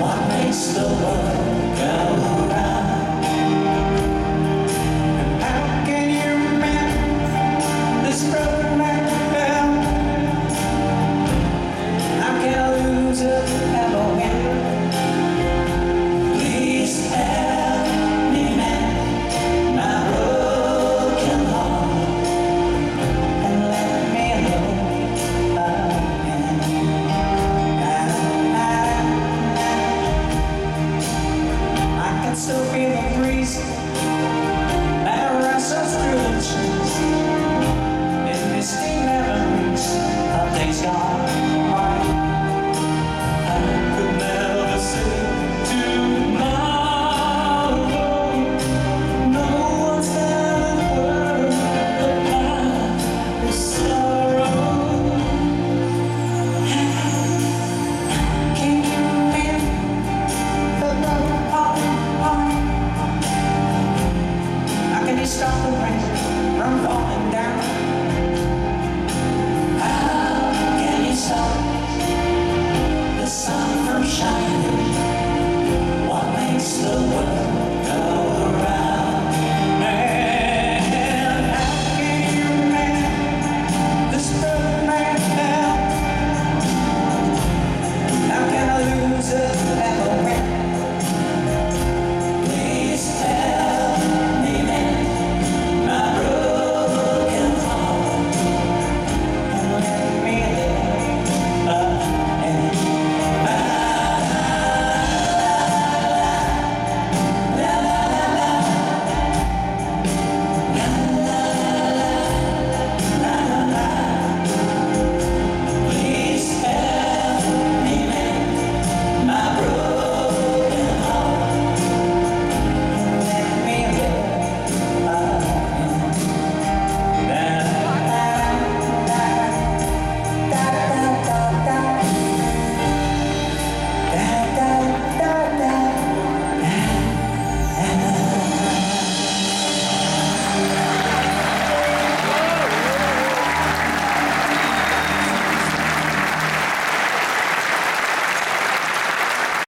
What makes the world go? stop the pain. I'm falling.